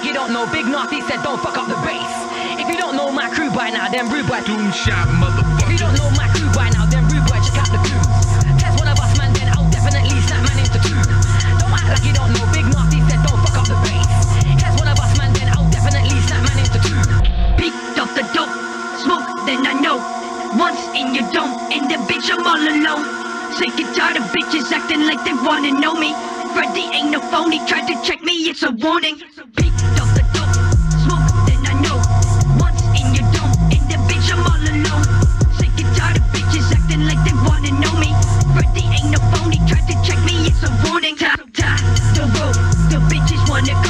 like you don't know. Big Nasty said, don't fuck up the bass. If you don't know my crew by now, then rude boy. Doom shot, motherfucker. If you don't know my crew by now, then rude boy, Just out the crew. Test one of us, man, then I'll definitely snap man into two. Don't act like you don't know. Big Nasty said, don't fuck up the bass. Test one of us, man, then I'll definitely snap man into two. Picked off the dope, smoke, then I know. Once in your dome, and the bitch, I'm all alone. Sick and tired of bitches acting like they wanna know me. Freddie ain't no phony, tried to check me, it's a warning. It's a on it.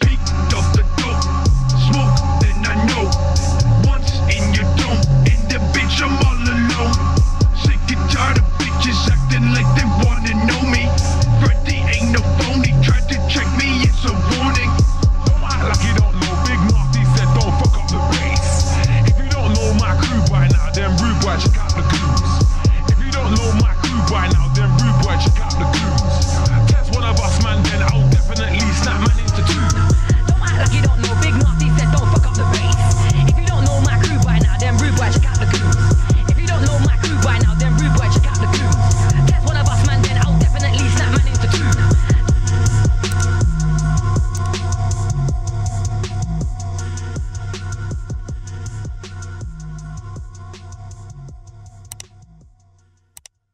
out the clues. If you don't know my crew by now, then rude boy, check out the